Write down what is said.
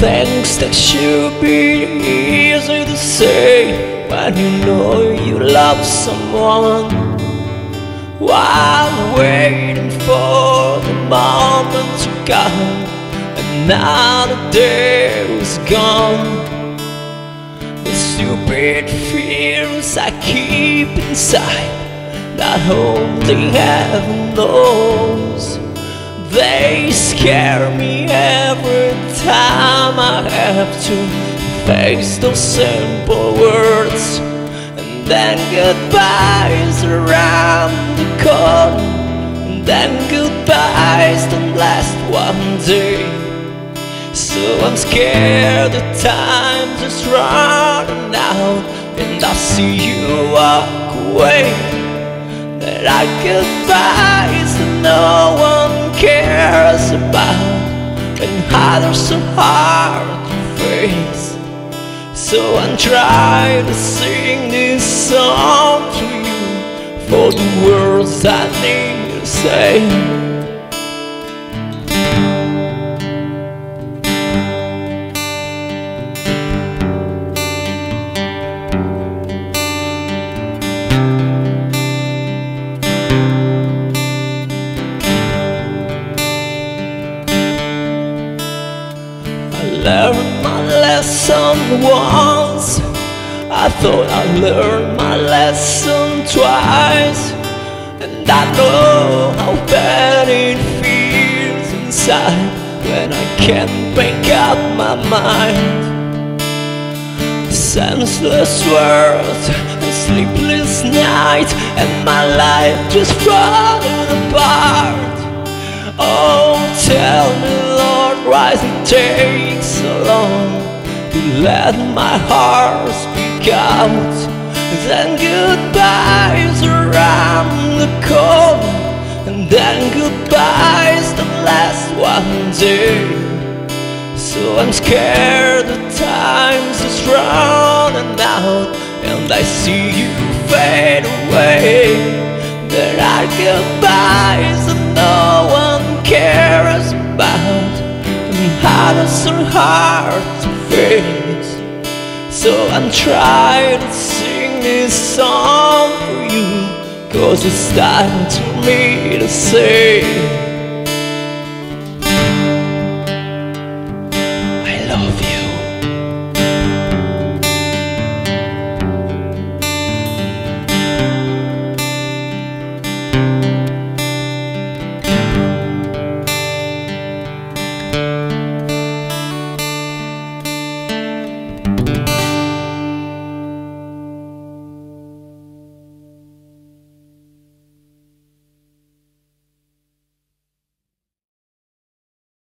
Things that should be easy to say when you know you love someone. While waiting for the moment to come, another day was gone. The stupid fears I keep inside, that only heaven knows. They scare me I have to face those simple words. And then goodbyes around the corner. And then goodbyes don't last one day. So I'm scared the time's just running out. And I see you walk away. That our goodbyes and others so hard to face. So I'm trying to sing this song to you for the words I need to say. Learned my lesson once. I thought I learned my lesson twice. And I know how bad it feels inside When I can't make up my mind. Senseless words sleepless nights And my life just falling It takes so long. To let my heart speak out Then goodbyes around the corner. And then goodbyes the last one day. So I'm scared the time's just running out. And I see you fade away. There are goodbyes that no one cares about others are hard to face. So I'm trying to sing this song for you Cause it's time for me to say